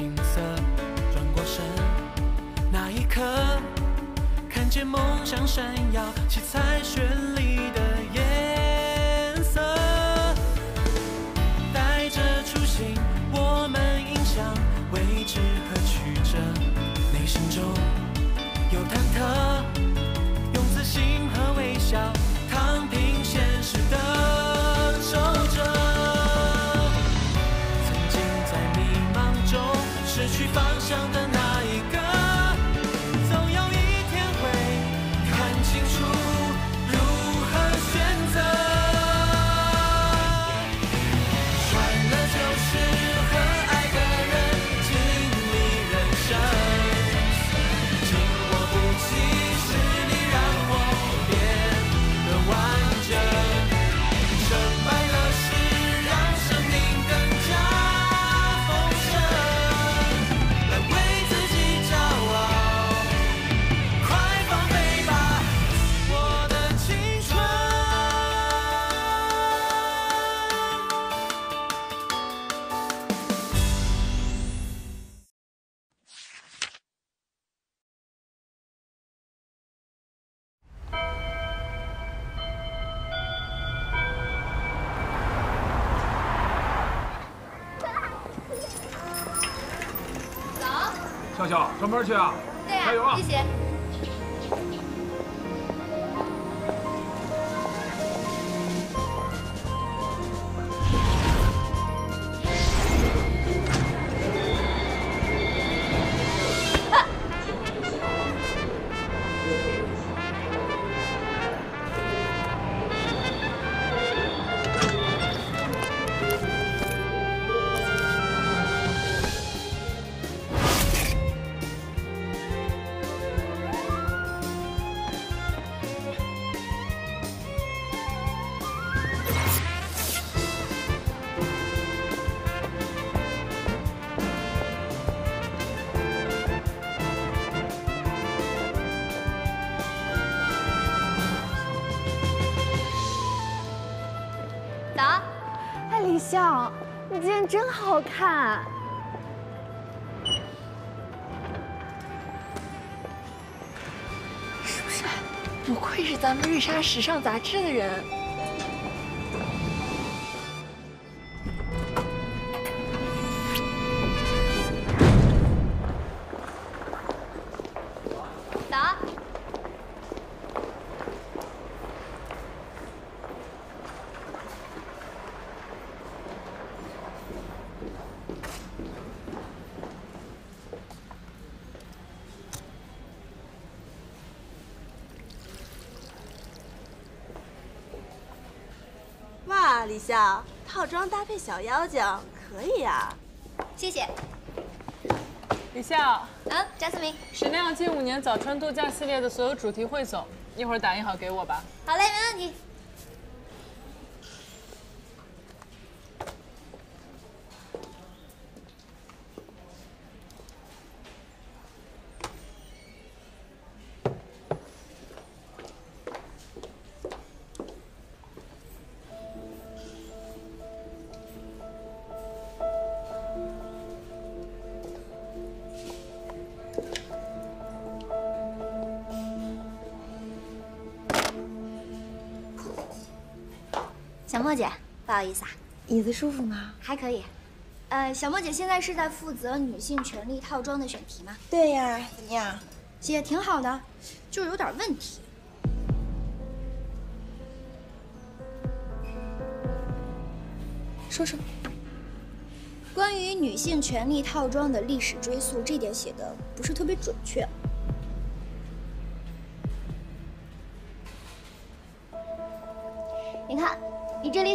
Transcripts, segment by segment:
青涩。转过身，那一刻，看见梦想闪耀，七彩绚丽的颜色。带着初心，我们迎向未知和曲折，内心中有忐忑，上班去啊！对加油啊！谢谢。不愧是咱们日莎时尚杂志的人。笑，套装搭配小妖精，可以呀、谢谢。李笑，嗯，贾思明，沈亮近五年早春度假系列的所有主题汇总，一会儿打印好给我吧。好嘞，没问题。小莫姐，不好意思啊，椅子舒服吗？还可以。呃，小莫姐现在是在负责女性权利套装的选题吗？对呀，怎么样？姐挺好的，就是有点问题。说说。关于女性权利套装的历史追溯，这点写的不是特别准确。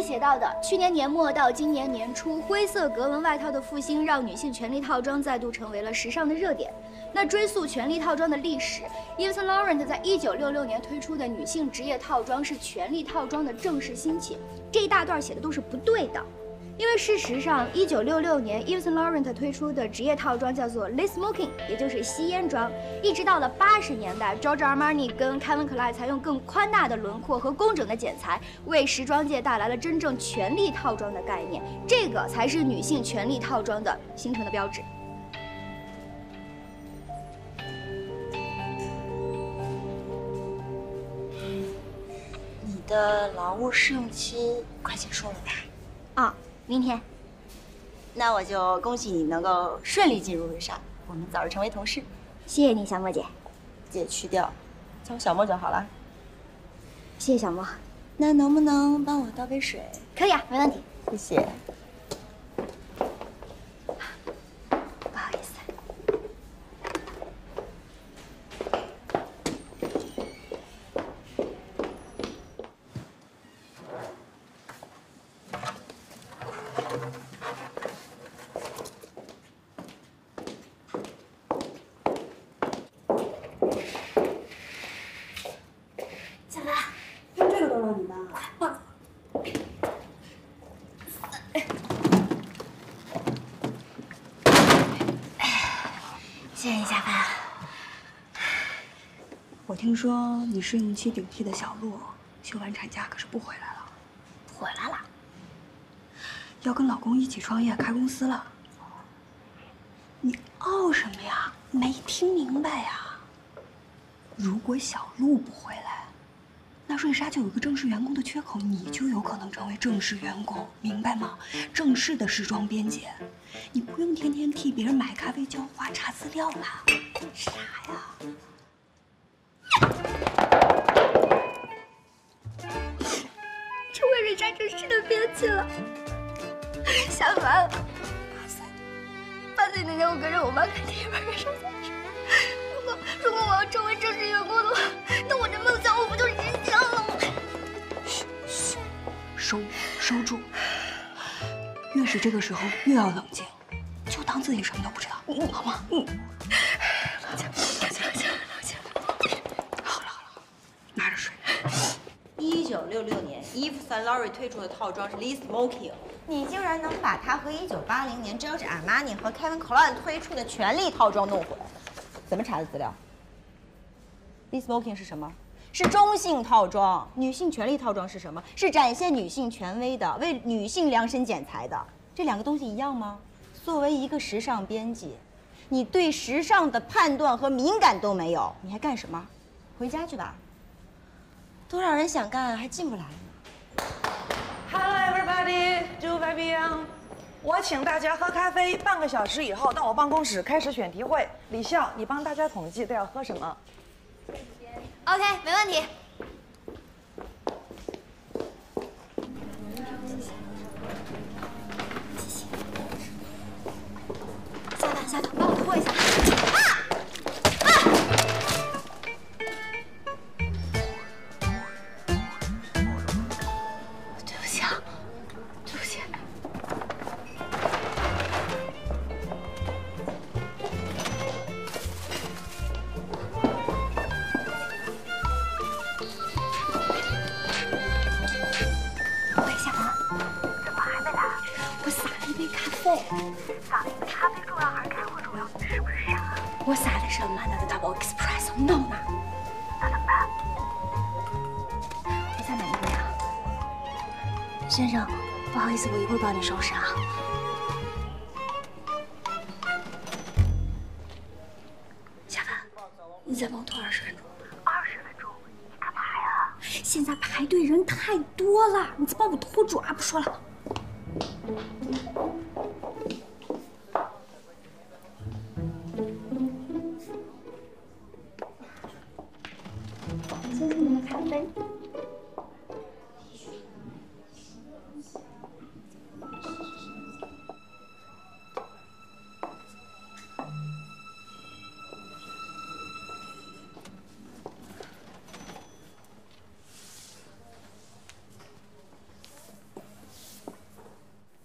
写到的，去年年末到今年年初，灰色格纹外套的复兴让女性权力套装再度成为了时尚的热点。那追溯权力套装的历史，Yves Saint Laurent 在一九六六年推出的女性职业套装是权力套装的正式兴起，这一大段写的都是不对的。因为事实上，一九六六年 Yves Laurent 推出的职业套装叫做 l e s Smoking，也就是吸烟装。一直到了八十年代，George Armani 跟 Calvin Klein 才用更宽大的轮廓和工整的剪裁，为时装界带来了真正权力套装的概念。这个才是女性权力套装的形成的标志。你的劳务试用期快结束了吧？啊。明天。那我就恭喜你能够顺利进入瑞莎，我们早日成为同事。谢谢你，小莫姐。姐去掉，叫我小莫就好了。谢谢小莫。那能不能帮我倒杯水？可以啊，没问题。谢谢。不好意思。小兰，这个都让你搬啊？谢谢你下班。我听说你试用期顶替的小鹿，休完产假可是不回来了，回来了。要跟老公一起创业开公司了。你傲什么呀？没听明白呀？如果小鹿不回来，那瑞莎就有个正式员工的缺口，你就有可能成为正式员工，明白吗？正式的时装编辑，你不用天天替别人买咖啡、浇花、查资料了。傻呀？成为瑞莎正式的编辑了，下班了。八岁，八岁那年我跟着我妈看电影，赶上赛事。如果如果我要成为正式员工的话，那我这梦想我不就实现了吗？嘘嘘，收收住。越是这个时候，越要冷静，就当自己什么都不知道，好吗？嗯。冷静，冷静，冷静，冷静。好了好了，拿着水。一九六六年，Yves Saint Laurent 推出的套装是 Lee Smoking，你竟然能把它和一九八零年 George Armani 和 Kevin Klein 推出的权力套装弄混，怎么查的资料？Lee Smoking 是什么？是中性套装。女性权利套装是什么？是展现女性权威的，为女性量身剪裁的。这两个东西一样吗？作为一个时尚编辑，你对时尚的判断和敏感都没有，你还干什么？回家去吧。多少人想干还进不来？Hello everybody，祝白冰。我请大家喝咖啡，半个小时以后到我办公室开始选题会。李笑，你帮大家统计都要喝什么？OK，没问题。下班下班，帮我拖一下。你收拾啊。下班，你再帮我拖二十分钟。二十分钟？你干嘛呀？现在排队人太多了，你再帮我拖住啊！不说了。谢谢你的咖啡。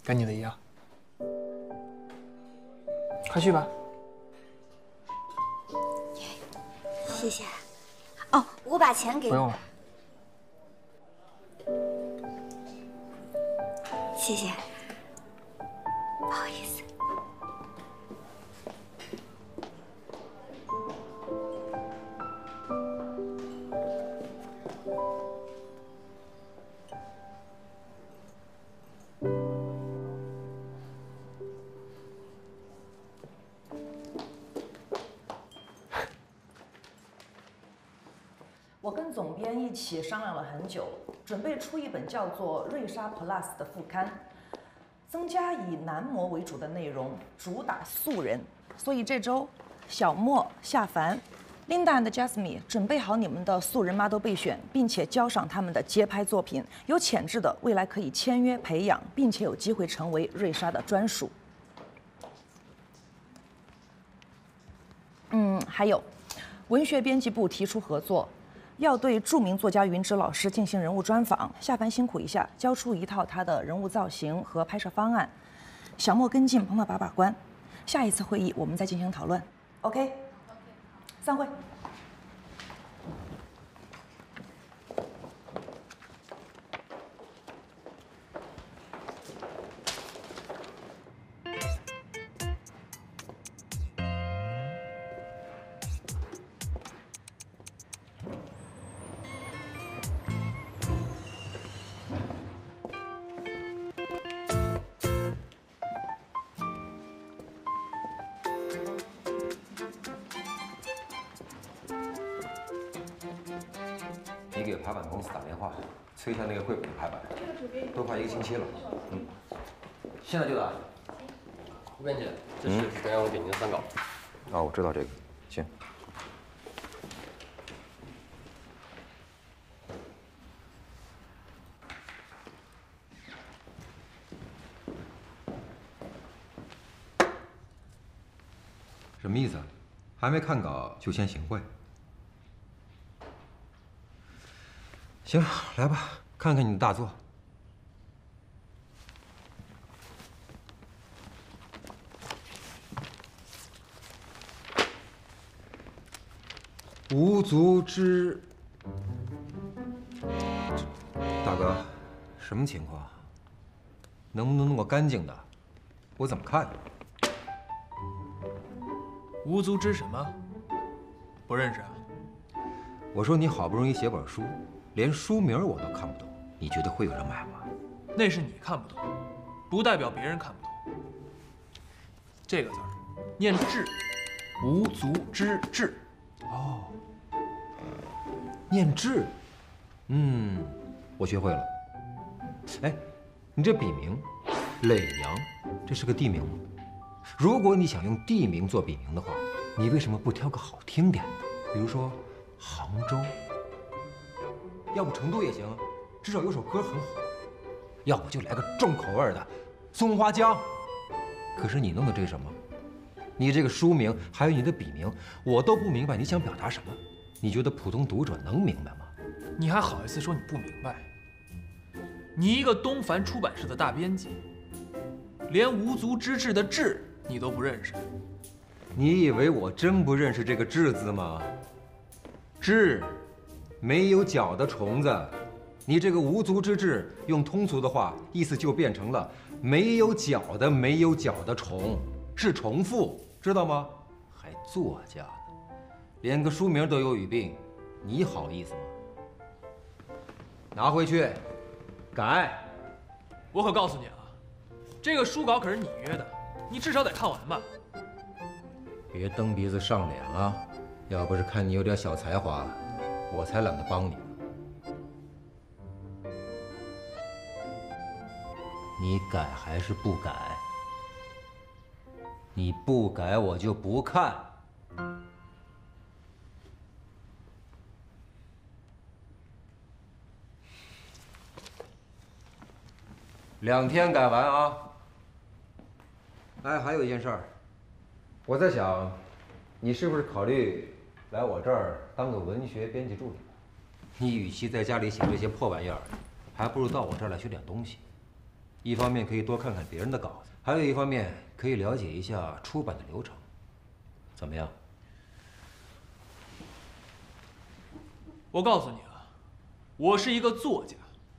跟你的一样。快去吧。谢谢。哦，我把钱给不用了。谢谢。准备出一本叫做《瑞莎 Plus》的副刊，增加以男模为主的内容，主打素人。所以这周，小莫、夏凡、Linda and Jasmine 准备好你们的素人 model 备选，并且交上他们的街拍作品，有潜质的未来可以签约培养，并且有机会成为瑞莎的专属。嗯，还有，文学编辑部提出合作，要对著名作家云芝老师进行人物专访。下凡辛苦一下，交出一套他的人物造型和拍摄方案，小莫跟进，帮他把把关。下一次会议我们再进行讨论。OK，散会。星期了。嗯，现在就打。胡编辑，这是主编让我给您的三稿。啊，我知道这个，行。什么意思啊？还没看稿就先行贿？行，来吧，看看你的大作。无足之，大哥，什么情况？能不能弄个干净的？我怎么看？无足之什么？不认识啊？我说你好不容易写本书，连书名我都看不懂，你觉得会有人买吗？那是你看不懂，不代表别人看不懂。这个字儿念“志”，无足之志。哦，念志，嗯，我学会了。哎，你这笔名“耒阳”，这是个地名吗？如果你想用地名做笔名的话，你为什么不挑个好听点的？比如说杭州，要不成都也行，至少有首歌很火。要不就来个重口味的松花江。可是你弄的这是什么？你这个书名还有你的笔名，我都不明白你想表达什么。你觉得普通读者能明白吗？你还好意思说你不明白？你一个东凡出版社的大编辑，连无足之志的“志”你都不认识？你以为我真不认识这个“志”字吗？志，没有脚的虫子。你这个无足之志，用通俗的话，意思就变成了没有脚的没有脚的虫，是重复，知道吗？还作家呢，连个书名都有语病，你好意思吗？拿回去，改。我可告诉你啊，这个书稿可是你约的，你至少得看完吧。别蹬鼻子上脸啊！要不是看你有点小才华，我才懒得帮你。你改还是不改？你不改，我就不看。两天改完啊！哎，还有一件事儿，我在想，你是不是考虑来我这儿当个文学编辑助理？你与其在家里写这些破玩意儿，还不如到我这儿来学点东西。一方面可以多看看别人的稿子，还有一方面可以了解一下出版的流程。怎么样？我告诉你啊，我是一个作家，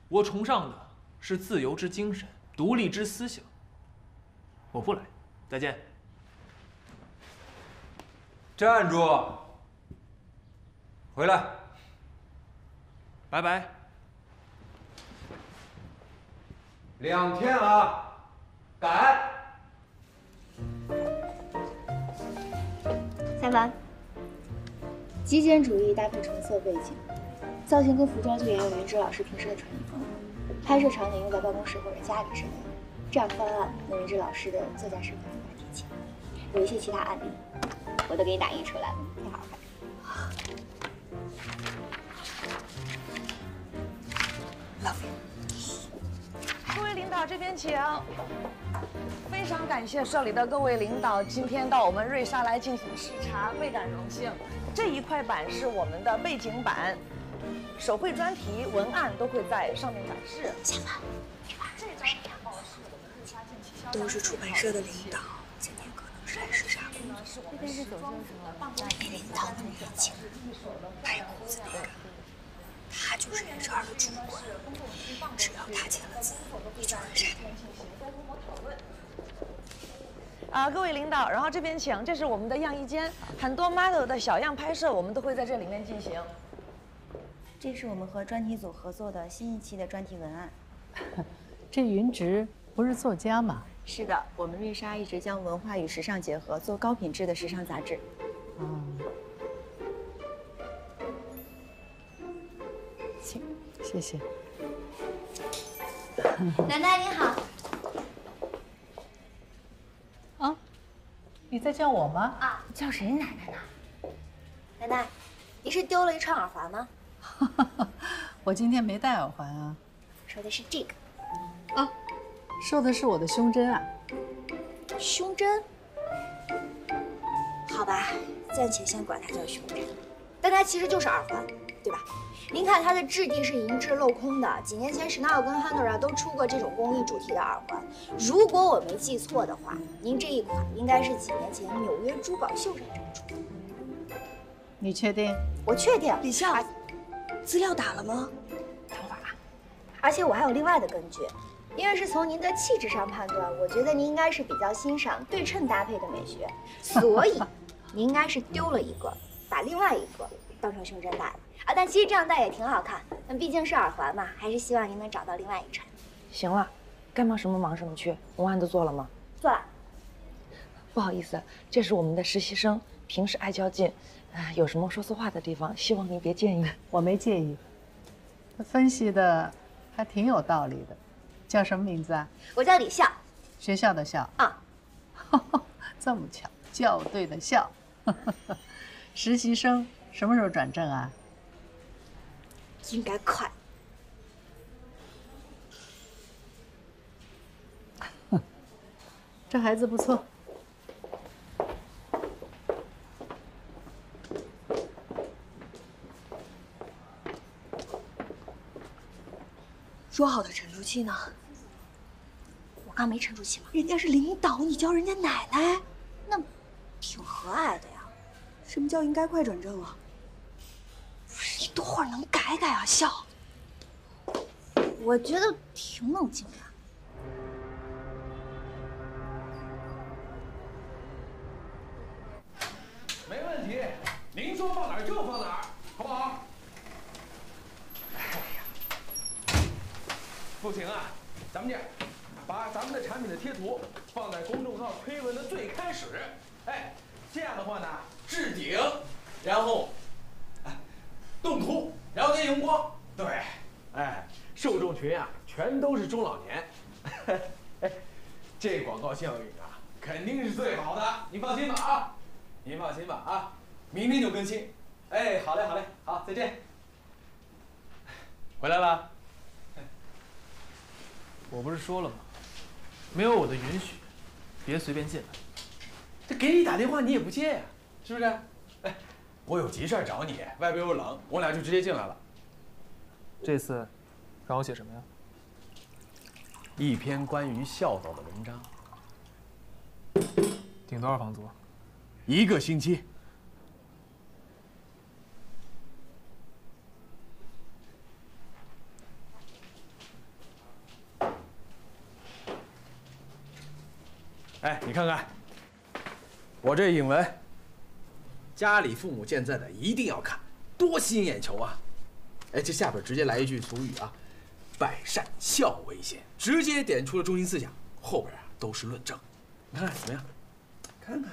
我崇尚的是自由之精神、独立之思想。我不来，再见。站住！回来！拜拜。两天啊，改。下凡，极简主义搭配橙色背景，造型跟服装就沿用云芝老师平时的穿衣风格，拍摄场景用在办公室或者家里之类的。这样方案能云芝老师的作家身份更加贴切。有一些其他案例，我都给你打印出来了，你好好看。各位领导这边请。非常感谢社里的各位领导今天到我们瑞莎来进行视察，倍感荣幸。这一块板是我们的背景板，手绘专题文案都会在上面展示。千万别把这张海报是我们瑞莎近期销都是出版社的领导，今天可能是来视察工作。这边是走进什么？那领导那么年轻，白胡子那个，他就是 HR 的主管，只要他签了字，你就能杀他。啊，各位领导，然后这边请，这是我们的样衣间，很多 model 的小样拍摄我们都会在这里面进行。这是我们和专题组合作的新一期的专题文案。这云植不是作家吗？是的，我们瑞莎一直将文化与时尚结合，做高品质的时尚杂志。嗯，请，谢谢。奶奶您好。啊，你在叫我吗？啊，叫谁奶奶呢？奶奶，你是丢了一串耳环吗？我今天没戴耳环啊。说的是这个。啊，说的是我的胸针啊。胸针？好吧，暂且先管它叫胸针，但它其实就是耳环，对吧？您看它的质地是银质镂空的，几年前 Chanel 跟 Handler 都出过这种工艺主题的耳环。如果我没记错的话，您这一款应该是几年前纽约珠宝秀上展出的。你确定？我确定。李笑，资料打了吗？等会儿啊，而且我还有另外的根据，因为是从您的气质上判断，我觉得您应该是比较欣赏对称搭配的美学，所以您应该是丢了一个，把另外一个当成胸针戴了啊。但其实这样戴也挺好看，那毕竟是耳环嘛，还是希望您能找到另外一串。行了，该忙什么忙什么去，文案都做了吗？做了。不好意思，这是我们的实习生，平时爱较劲，啊，有什么说错话的地方，希望您别介意。我没介意，他分析的还挺有道理的。叫什么名字啊？我叫李笑，学校的校啊。这么巧，校对的校。实习生什么时候转正啊？应该快。这孩子不错。说好的沉住气呢？我刚没沉住气吗？人家是领导，你叫人家奶奶，那挺和蔼的呀。什么叫应该快转正啊？你多会儿能改改啊？笑。我觉得挺冷静的。没问题，您说放哪儿就放哪儿，好不好？哎呀，不行啊，咱们这样，把咱们的产品的贴图放在公众号推文的最开始，哎，这样的话呢，置顶，然后，哎，动图，然后再荧光，对，哎，受众群啊，全都是中老年，哎，这广告效应啊，肯定是最好的，您放心吧啊。您放心吧啊，明天就更新。哎，好嘞，好嘞，好，再见。回来了。我不是说了吗？没有我的允许，别随便进来。这给你打电话你也不接呀，是不是？哎，我有急事儿找你，外边又冷，我俩就直接进来了。这次让我写什么呀？一篇关于孝道的文章。顶多少房租？一个星期。哎，你看看，我这引文，家里父母健在的一定要看，多吸引眼球啊！哎，这下边直接来一句俗语啊，“百善孝为先”，直接点出了中心思想，后边啊都是论证。你看看怎么样？看看。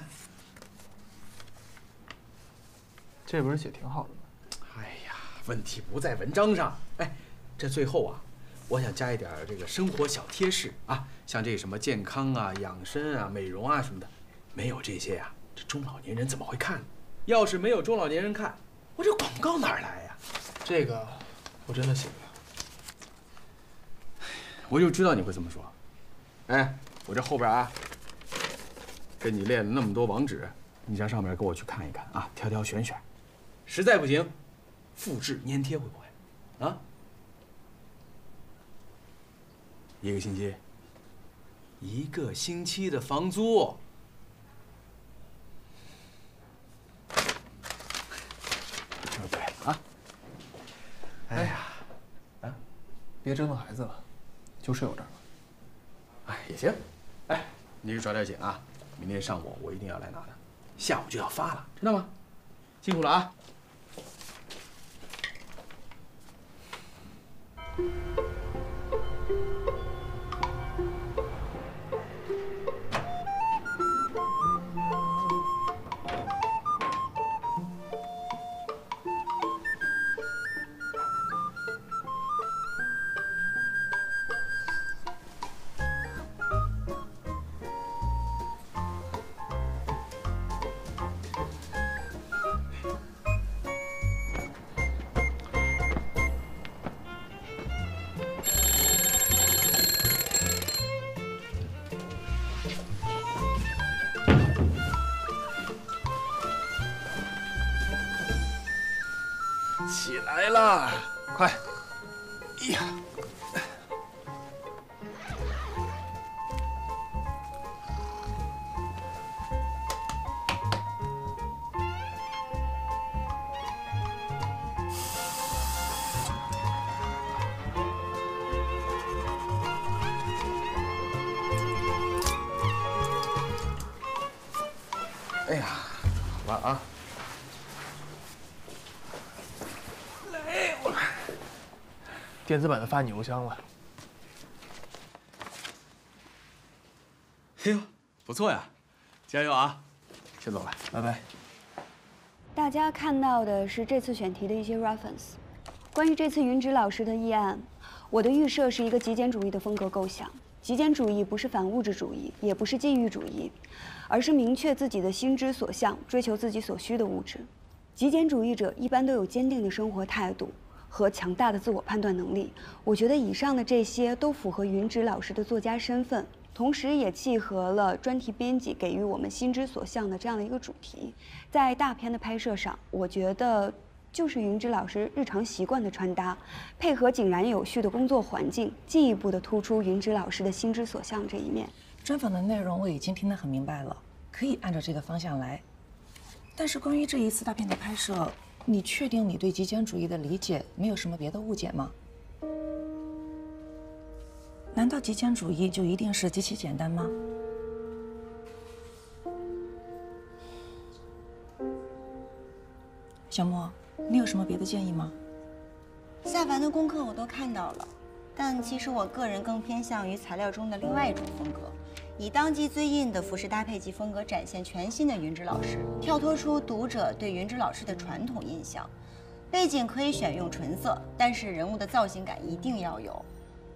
这不是写挺好的吗？哎呀，问题不在文章上。哎，这最后啊，我想加一点这个生活小贴士啊，像这什么健康啊、养生啊、美容啊什么的，没有这些呀，这中老年人怎么会看？要是没有中老年人看，我这广告哪儿来呀？这个我真的写不了。我就知道你会这么说。哎，我这后边啊，跟你列了那么多网址，你上上面给我去看一看啊，挑挑选选，实在不行，复制粘贴会不会？啊？一个星期，一个星期的房租。对啊。哎呀，啊，别折腾孩子了，就睡我这儿吧。哎，也行。哎，你去抓点紧啊！明天上午我一定要来拿的，下午就要发了，知道吗？辛苦了啊！啊，快！电子版的发你邮箱了。哎呦，不错呀，加油啊！先走了，拜拜。大家看到的是这次选题的一些 reference。关于这次云植老师的议案，我的预设是一个极简主义的风格构想。极简主义不是反物质主义，也不是禁欲主义，而是明确自己的心之所向，追求自己所需的物质。极简主义者一般都有坚定的生活态度和强大的自我判断能力。我觉得以上的这些都符合云芝老师的作家身份，同时也契合了专题编辑给予我们心之所向的这样的一个主题。在大片的拍摄上，我觉得就是云芝老师日常习惯的穿搭，配合井然有序的工作环境，进一步的突出云芝老师的心之所向这一面。专访的内容我已经听得很明白了，可以按照这个方向来。但是关于这一次大片的拍摄，你确定你对极简主义的理解没有什么别的误解吗？难道极简主义就一定是极其简单吗？小莫，你有什么别的建议吗？夏凡的功课我都看到了，但其实我个人更偏向于材料中的另外一种风格，以当季最硬的服饰搭配及风格展现全新的云芝老师，跳脱出读者对云芝老师的传统印象。背景可以选用纯色，但是人物的造型感一定要有，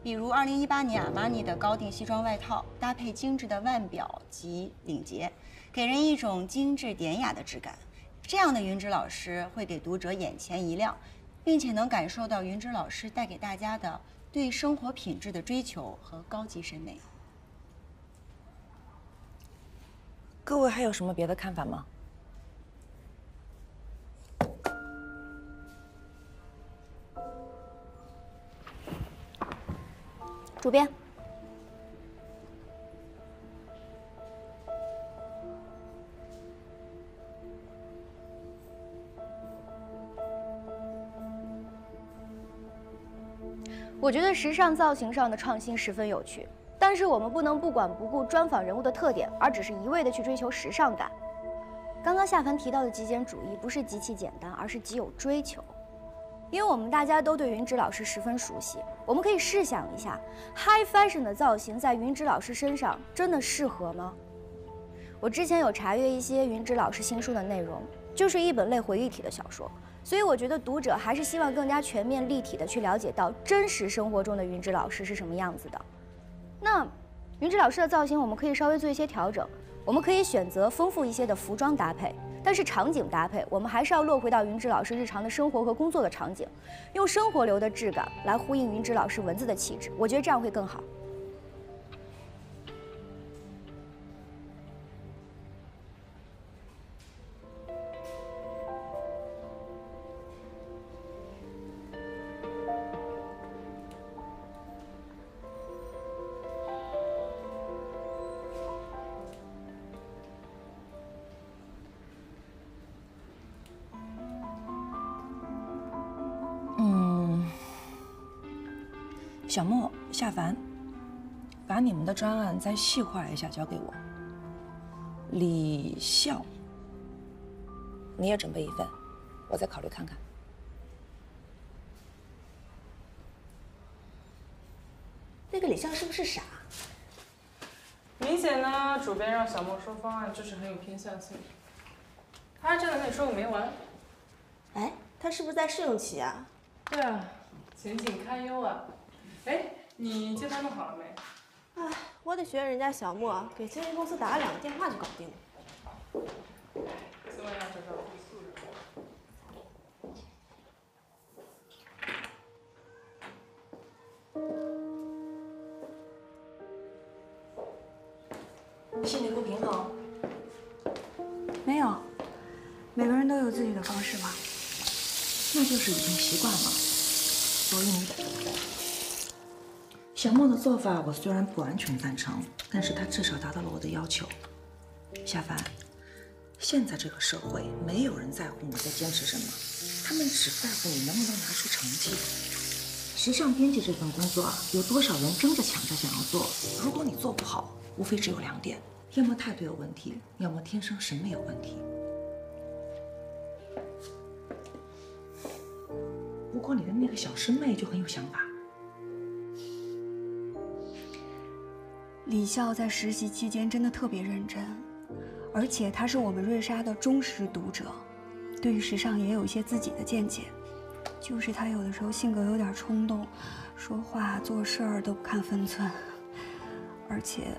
比如2018年阿玛尼的高定西装外套，搭配精致的腕表及领结，给人一种精致典雅的质感。这样的云芝老师会给读者眼前一亮，并且能感受到云芝老师带给大家的对生活品质的追求和高级审美。各位还有什么别的看法吗？主编，我觉得时尚造型上的创新十分有趣，但是我们不能不管不顾专访人物的特点，而只是一味的去追求时尚感。刚刚夏凡提到的极简主义不是极其简单，而是极有追求。因为我们大家都对云芝老师十分熟悉，我们可以试想一下，high fashion 的造型在云芝老师身上真的适合吗？我之前有查阅一些云芝老师新书的内容，就是一本类回忆体的小说。所以我觉得读者还是希望更加全面立体的去了解到真实生活中的云芝老师是什么样子的。那云芝老师的造型，我们可以稍微做一些调整，我们可以选择丰富一些的服装搭配，但是场景搭配，我们还是要落回到云芝老师日常的生活和工作的场景，用生活流的质感来呼应云芝老师文字的气质，我觉得这样会更好。小莫、夏凡，把你们的专案再细化一下，交给我。李笑，你也准备一份，我再考虑看看。那个李笑是不是傻？明显呢，主编让小莫说方案就是很有偏向性。他还站在那里说我没完。哎，他是不是在试用期啊？对啊，前景堪忧啊。哎，你接单弄好了没？哎，我得学人家小莫，给经纪公司打了两个电话就搞定了。心里不平衡？没有，每个人都有自己的方式嘛。那就是已经习惯了，所以你。小莫的做法我虽然不完全赞成，但是他至少达到了我的要求。夏凡，现在这个社会没有人在乎你在坚持什么，他们只在乎你能不能拿出成绩。时尚编辑这份工作，有多少人争着抢着想要做？如果你做不好，无非只有两点：要么态度有问题，要么天生审美有问题。不过你的那个小师妹就很有想法。李笑在实习期间真的特别认真，而且他是我们瑞莎的忠实读者，对于时尚也有一些自己的见解。就是他有的时候性格有点冲动，说话做事儿都不看分寸，而且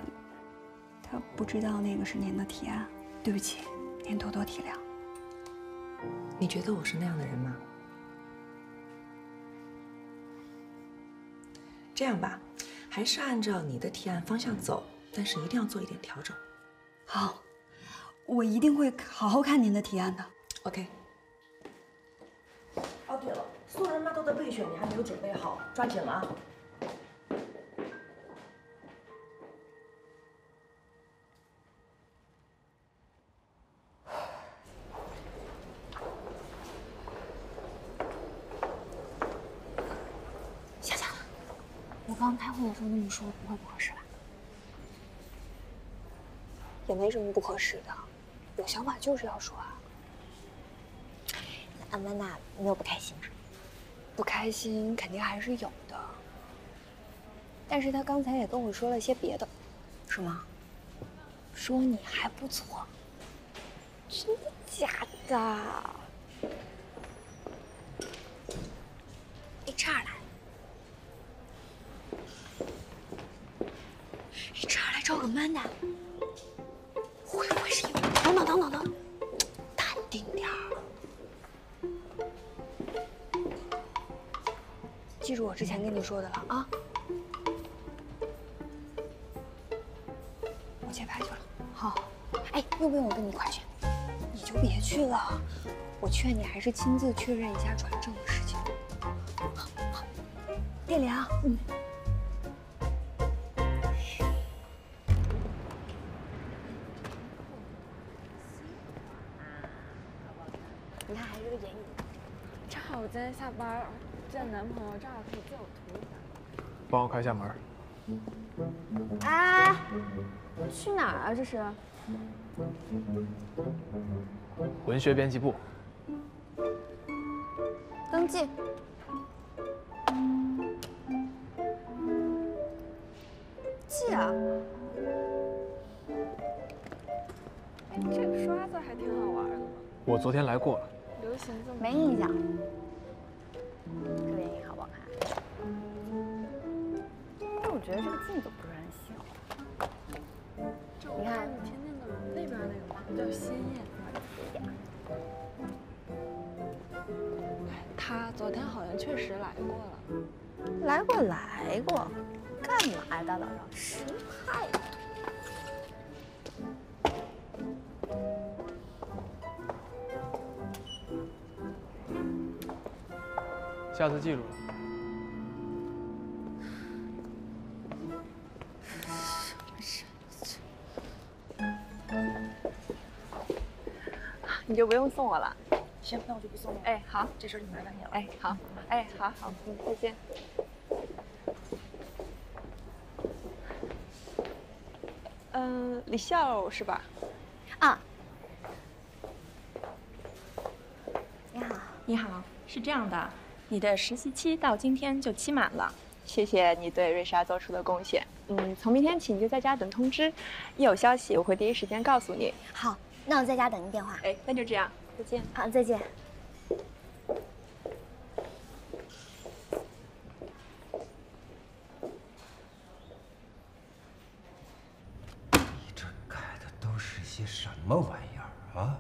他不知道那个是您的提案，对不起，您多多体谅。你觉得我是那样的人吗？这样吧，还是按照你的提案方向走，但是一定要做一点调整。好，我一定会好好看您的提案的。OK。哦，对了，素人 model 的备选你还没有准备好，抓紧了啊！刚刚开会的时候跟你说不会不合适吧？也没什么不合适的，有想法就是要说啊。阿曼达，你有不开心吗？不开心肯定还是有的，但是他刚才也跟我说了些别的，是吗？说你还不错，真的假的？HR 来，HR 来找个曼达，会不会是因为……等等等等等，淡定点儿。记住我之前跟你说的了啊！我接拍去了。好，哎，用不用我跟你一块去？你就别去了，我劝你还是亲自确认一下转正的事情。好，好，店里啊，嗯。班，见男朋友正好可以借我涂一下。帮我开下门。哎，去哪儿啊？这是？文学编辑部。登记。记啊。哎，这个刷子还挺好玩的。我我昨天来过了。流行这么没印象。觉得这个镜子不是很喜欢。就我看你天天的那边那个吧，叫鲜艳。哎，他昨天好像确实来过了。来过来过，干嘛呀？大早上失态度。下次记住了。你就不用送我了。行，那我就不送了。哎，好，这事儿就麻烦你了。哎，好，哎，好好，嗯，再见。嗯，李笑是吧？啊，你好，你好，是这样的，你的实习期到今天就期满了，谢谢你对瑞莎做出的贡献。嗯，从明天起你就在家等通知，一有消息我会第一时间告诉你。好，那我在家等您电话。哎，那就这样，再见。好，再见。这开的都是些什么玩意儿啊？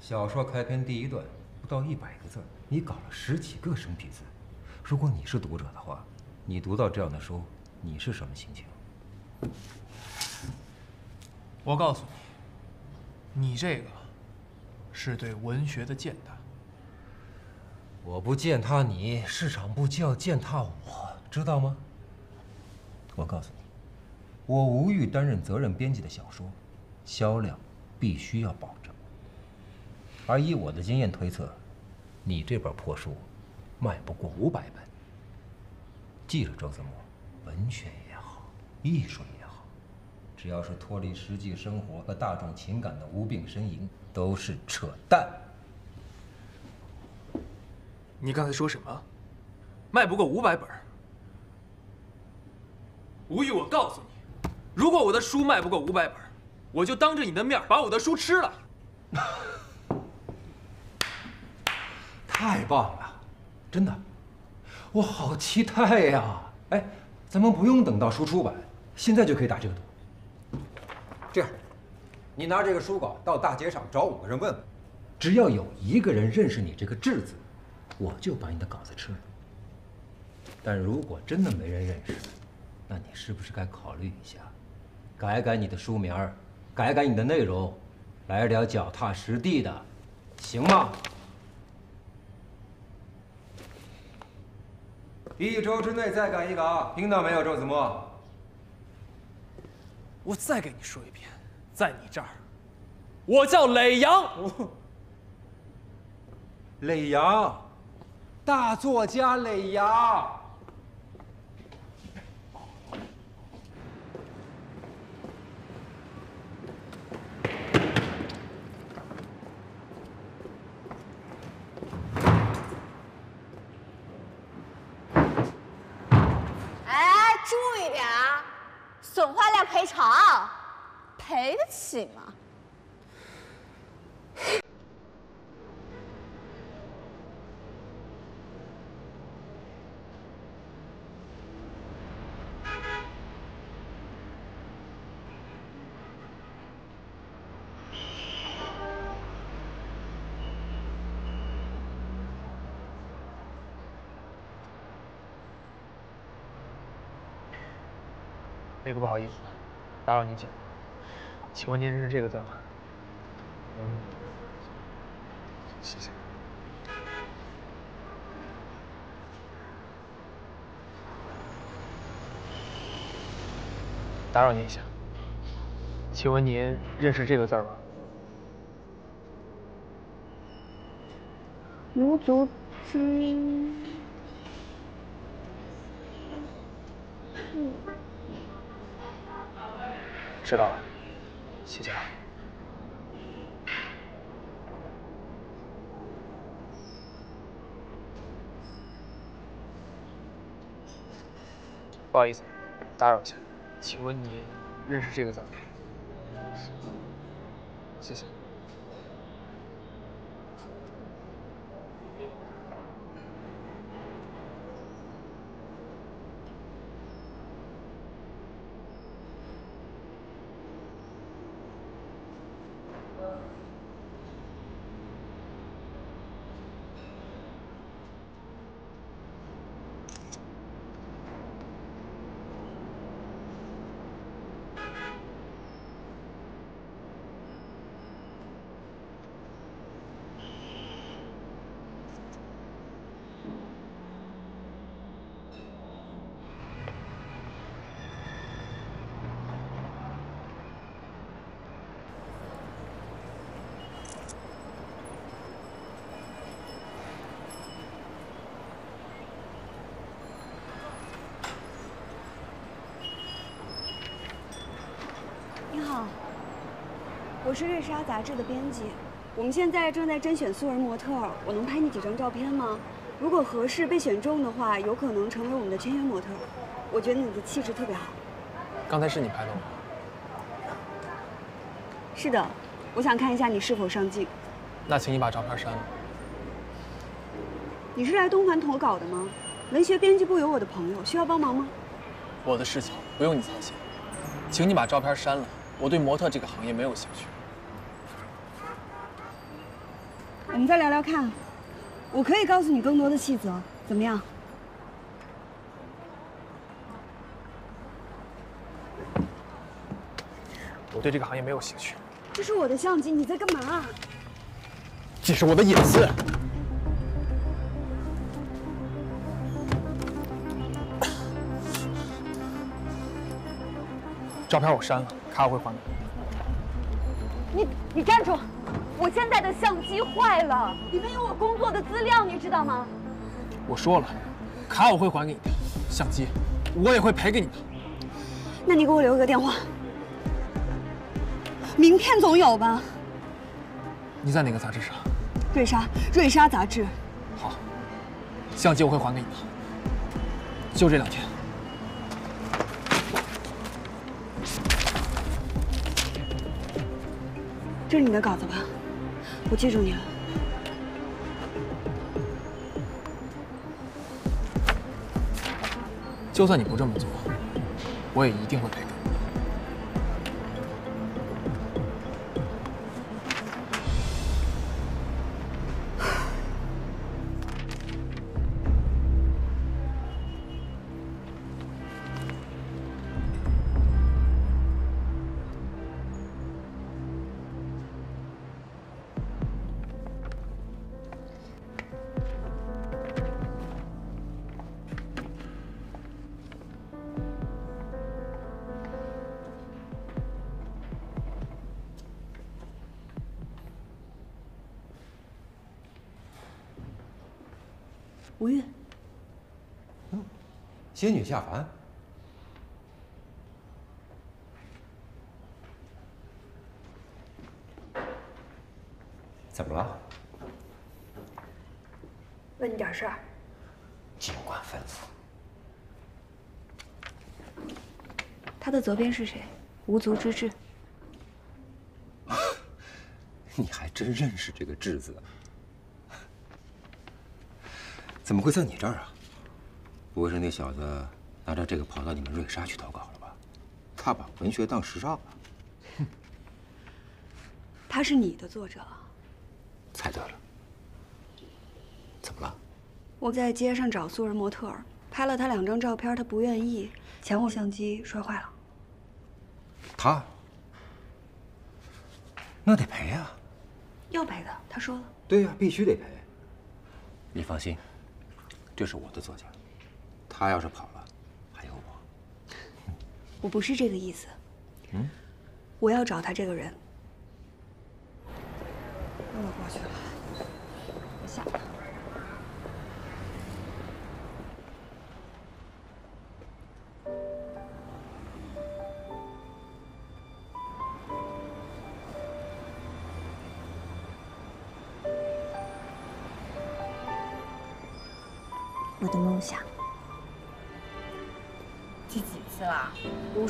小说开篇第一段不到一百个字，你搞了十几个生僻字。如果你是读者的话，你读到这样的书，你是什么心情？我告诉你，你这个是对文学的践踏。我不践踏你，市场部就要践踏我，知道吗？我告诉你，我吴玉担任责任编辑的小说，销量必须要保证。而以我的经验推测，你这本破书卖不过五百本。记着，周子墨，文学也好，艺术也，只要是脱离实际生活和大众情感的无病呻吟，都是扯淡。你刚才说什么？卖不过五百本？吴玉，我告诉你，如果我的书卖不过五百本，我就当着你的面把我的书吃了。太棒了，真的，我好期待呀！哎，咱们不用等到书出版，现在就可以打这个赌。这样，你拿这个书稿到大街上找五个人问问，只要有一个人认识你这个“志”字，我就把你的稿子吃了。但如果真的没人认识，那你是不是该考虑一下，改改你的书名，改改你的内容，来点脚踏实地的，行吗？一周之内再改一稿，听到没有，周子墨？我再给你说一遍，在你这儿，我叫磊阳。磊阳，大作家磊阳。哎，注意点啊！损坏料赔偿，赔得起吗？那个不好意思，打扰您姐，请问您认识这个字吗？嗯，谢谢。打扰您一下，请问您认识这个字吗？无足之嗯，知道了，谢谢啊。不好意思，打扰一下，请问你认识这个字吗？谢谢。是瑞莎杂志的编辑，我们现在正在甄选素人模特，我能拍你几张照片吗？如果合适被选中的话，有可能成为我们的签约模特。我觉得你的气质特别好。刚才是你拍的吗？是的，我想看一下你是否上镜。那请你把照片删了。你是来东环投稿的吗？文学编辑部有我的朋友，需要帮忙吗？我的事情不用你操心，请你把照片删了。我对模特这个行业没有兴趣。我们再聊聊看，我可以告诉你更多的细则，怎么样？我对这个行业没有兴趣，这是我的相机，你在干嘛？这是我的隐私。照片我删了，卡我会还给你。你你站住！我现在的相机坏了，里面有我工作的资料，你知道吗？我说了，卡我会还给你的，相机我也会赔给你的。那你给我留个电话，名片总有吧？你在哪个杂志上？瑞莎，瑞莎杂志。好，相机我会还给你的，就这两天。这是你的稿子吧？我记住你了。就算你不这么做，我也一定会陪着吴越，仙女下凡，怎么了？问你点事儿。尽管吩咐。他的责编是谁？无足之志。你还真认识这个“志”字？怎么会在你这儿啊？不会是那小子拿着这个跑到你们瑞莎去投稿了吧？他把文学当时尚了。哼他是你的作者。猜对了。怎么了？我在街上找素人模特，拍了他两张照片，他不愿意，嫌我相机摔坏了。他？那得赔呀。要赔的，他说了。对呀，必须得赔。你放心，这是我的座驾，他要是跑了，还有我。我不是这个意思。嗯。我要找他这个人。我过去了。我下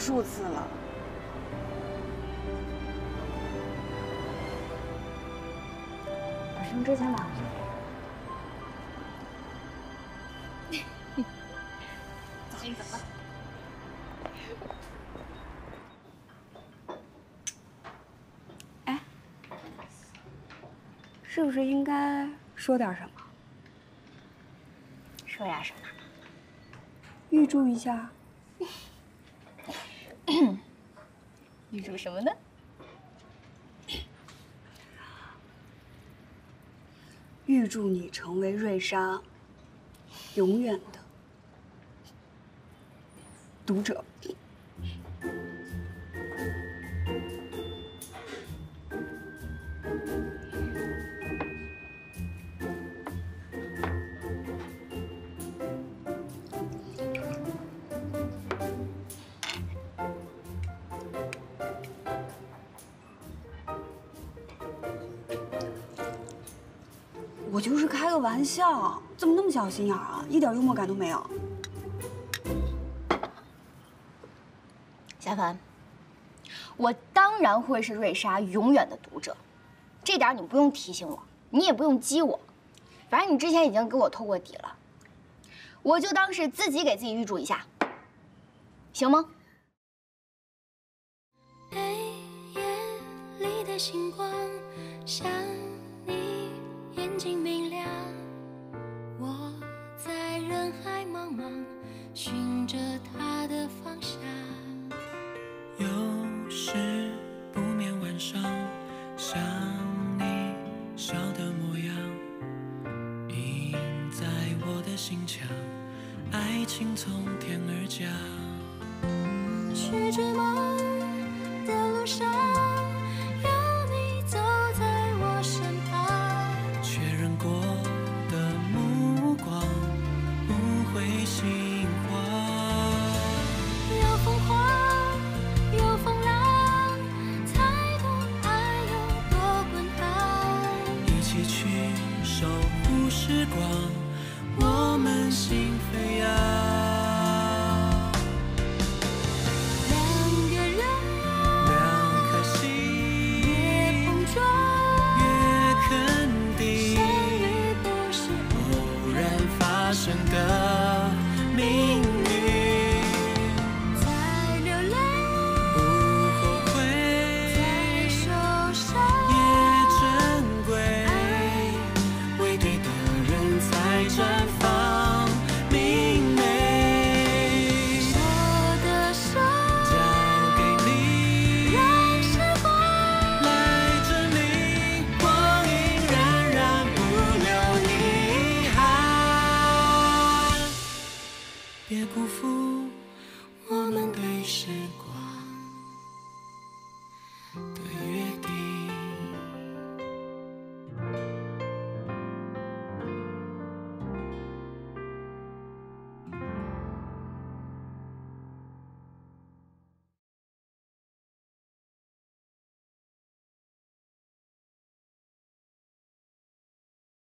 数次了。我生之前吧。走，你走吧。哎，是不是应该说点什么？说点什么？预祝一下。祝什么呢？预祝你成为瑞莎永远的读者。我就是开个玩笑，怎么那么小心眼啊？一点幽默感都没有。夏凡，我当然会是瑞莎永远的读者，这点你不用提醒我，你也不用激我，反正你之前已经给我透过底了，我就当是自己给自己预祝一下，行吗？黑夜里的星光，像寻着他的方向。有时不眠晚上，想你笑的模样，印在我的心墙，爱情从天而降。去追梦的路上，